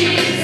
Jesus.